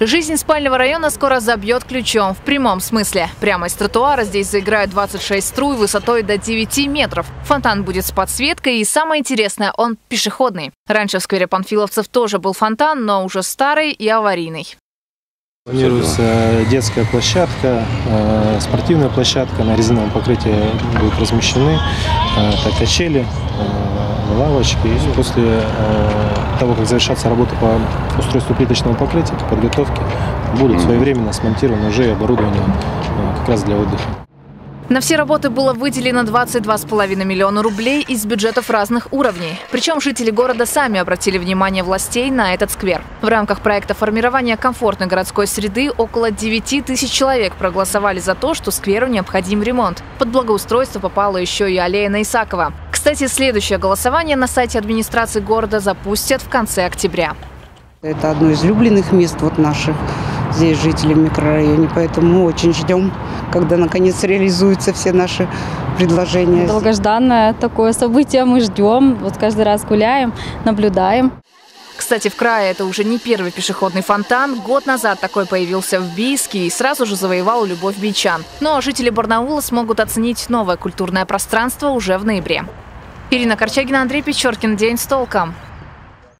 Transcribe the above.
Жизнь спального района скоро забьет ключом, в прямом смысле. Прямо из тротуара здесь заиграют 26 струй высотой до 9 метров. Фонтан будет с подсветкой и, самое интересное, он пешеходный. Раньше в сквере Панфиловцев тоже был фонтан, но уже старый и аварийный. Планируется детская площадка, э, спортивная площадка, на резиновом покрытии будут размещены э, так, качели, э, лавочки. И после э, того, как завершатся работы по устройству плиточного покрытия, по подготовке, будут своевременно смонтированы уже и оборудование э, как раз для отдыха. На все работы было выделено 22,5 миллиона рублей из бюджетов разных уровней. Причем жители города сами обратили внимание властей на этот сквер. В рамках проекта формирования комфортной городской среды около 9 тысяч человек проголосовали за то, что скверу необходим ремонт. Под благоустройство попала еще и аллея на Исакова. Кстати, следующее голосование на сайте администрации города запустят в конце октября. Это одно из любимых мест вот наших здесь жителей в микрорайоне, поэтому мы очень ждем, когда наконец реализуются все наши предложения. Долгожданное такое событие мы ждем. Вот каждый раз гуляем, наблюдаем. Кстати, в крае это уже не первый пешеходный фонтан. Год назад такой появился в Бийске и сразу же завоевал любовь бичан. Но жители Барнаула смогут оценить новое культурное пространство уже в ноябре. Ирина Корчагина, Андрей Печоркин. День с толком.